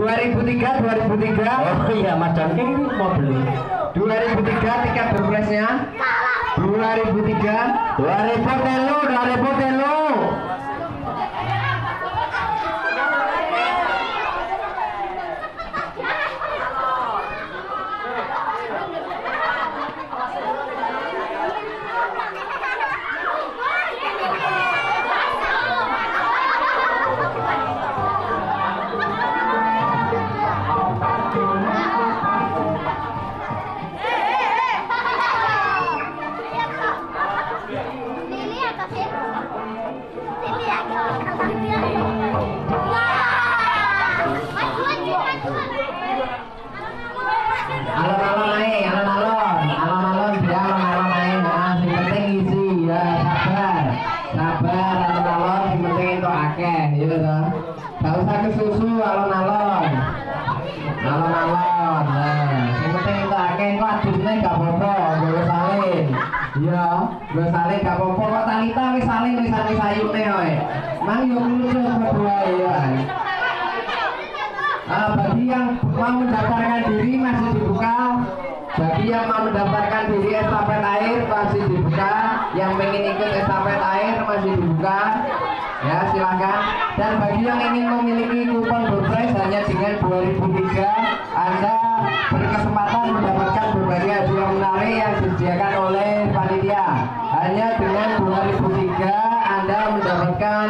2003 2003 Oh iya King ini mau beli. 2003 tiket berpresnya 2003 2000 telu 2000 ya toh gak usah kesusu alon-alon. Alon-alon nah. Yang penting itu akeh kok adusnya gak apa-apa gak salin. Iya gak salin gak apa-apa. Kok talita wis salin wis salin sayune kowe? Mang yo lucu berdua ya Ah, bagi yang mau mendaftarkan diri masih dibuka. Bagi yang mau mendaftarkan diri estafet air masih dibuka. Yang ingin ikut estafet air masih dibuka ya silakan. Dan bagi yang ingin memiliki kupon berprice hanya dengan 2003 anda berkesempatan mendapatkan berbagai hadiah menarik yang disediakan oleh panitia. Hanya dengan 2003 anda mendapatkan